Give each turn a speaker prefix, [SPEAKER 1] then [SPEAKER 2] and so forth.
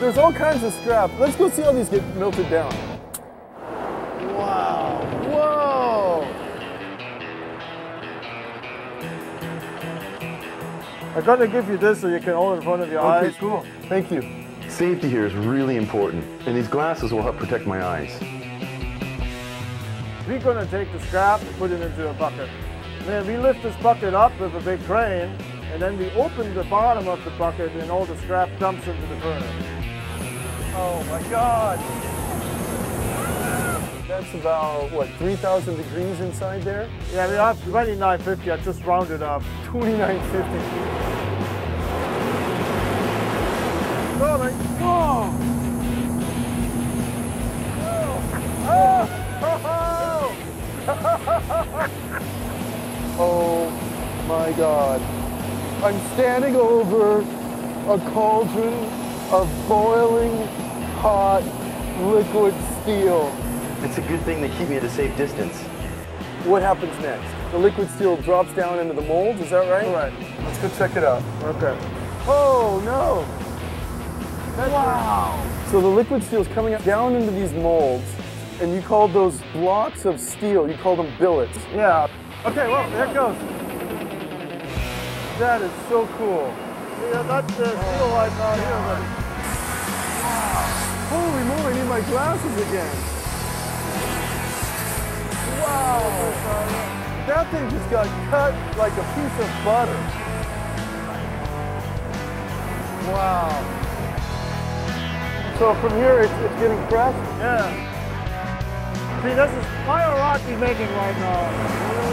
[SPEAKER 1] There's all kinds of scrap. Let's go see how these get melted down. Wow. Whoa.
[SPEAKER 2] I gotta give you this so you can hold it in front of your eyes.
[SPEAKER 1] Okay,
[SPEAKER 2] eyes.
[SPEAKER 1] cool. Thank you.
[SPEAKER 3] Safety here is really important, and these glasses will help protect my eyes.
[SPEAKER 2] We're gonna take the scrap and put it into a bucket. Then we lift this bucket up with a big crane, and then we open the bottom of the bucket and all the scrap dumps into the furnace.
[SPEAKER 1] Oh my God. That's about, what, 3,000 degrees inside there?
[SPEAKER 2] Yeah, we have 2950, I just rounded up.
[SPEAKER 1] 2950.
[SPEAKER 2] Rolling.
[SPEAKER 1] Whoa. Oh my God. I'm standing over a cauldron of boiling hot liquid steel.
[SPEAKER 3] It's a good thing they keep me at a safe distance.
[SPEAKER 1] What happens next? The liquid steel drops down into the mold, is that right?
[SPEAKER 2] Correct.
[SPEAKER 1] Let's go check it out.
[SPEAKER 2] Okay.
[SPEAKER 1] Oh no! wow! So the liquid steel is coming up down into these molds, and you call those blocks of steel, you call them billets.
[SPEAKER 2] Yeah. Okay, well, there it goes. That is so cool. Yeah, that's the steel light out here.
[SPEAKER 1] Holy moly, I need my glasses again. Wow! That thing just got cut like a piece of butter. Wow. So from here, it's, it's getting pressed?
[SPEAKER 2] yeah. See, this is fire rock he's making right now.